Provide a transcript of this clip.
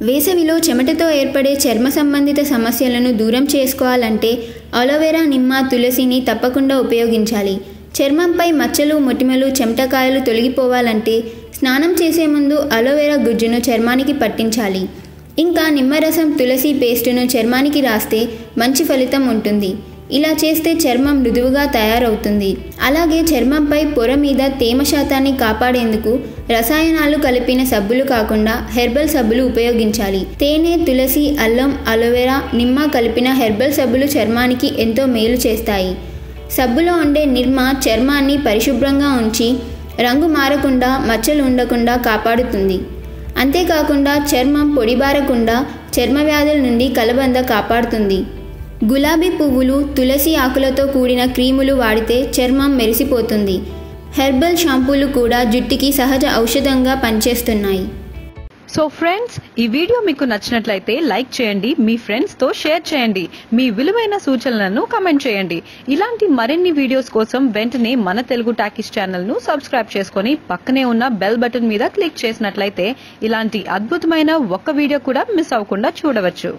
వేసవిలో చెమటతో ఏర్పడే చర్మ సంబంధిత సమస్యలను దూరం చేసుకోవాలంటే అలోవెరా నిమ్మ తులసిని తప్పకుండా ఉపయోగించాలి. చర్మంపై మచ్చలు మొటిమలు చెమటకాయలు తొలగిపోవాలంటే స్నానం చేసే ముందు అలోవెరా గుజ్జును చర్మానికి పట్టించాలి. ఇంకా నిమ్మరసం తులసి పేస్టును చర్మానికి రాస్తే మంచి ఫలితం ఉంటుంది. ఇలా చేస్తే చర్మం మృదువుగా తయారవుతుంది. అలాగే చర్మంపై పొర మీద తేమ శాతాన్ని కాపాడేందుకు రసాయనాలు కలిపిన సబ్బులు కాకుండా హెర్బల్ సబ్బులు ఉపయోగించాలి. తేనె తులసి అల్లం అలోవెరా నిమ్మ కలిపిన హెర్బల్ సబ్బులు చర్మానికి ఎంతో మేలు చేస్తాయి. సబ్బులో ఉండే నిర్మ చర్మాన్ని పరిశుభ్రంగా ఉంచి రంగు మారకుండా మచ్చలు ఉండకుండా కాపాడుతుంది. అంతేకాకుండా చర్మం పొడిబారకుండా చర్మ వ్యాధుల నుండి కలబంద కాపాడుతుంది. గులాబీ పువ్వులు తులసి ఆకులతో కూడిన క్రీములు వాడితే చర్మం మెరిసిపోతుంది. హెర్బల్ షాంపూలు కూడా జుట్టుకి సహజ ఔషధంగా పనిచేస్తున్నాయి. సో ఫ్రెండ్స్ ఈ వీడియో మీకు నచ్చినట్లయితే లైక్ చేయండి మీ ఫ్రెండ్స్తో షేర్ చేయండి మీ విలువైన సూచనలను కమెంట్ చేయండి. ఇలాంటి మరిన్ని వీడియోస్ కోసం వెంటనే మన తెలుగు టాకీస్ ఛానల్ను సబ్స్క్రైబ్ చేసుకొని పక్కనే ఉన్న బెల్ బటన్ మీద క్లిక్ చేసినట్లయితే ఇలాంటి అద్భుతమైన ఒక్క వీడియో కూడా మిస్ అవ్వకుండా చూడవచ్చు.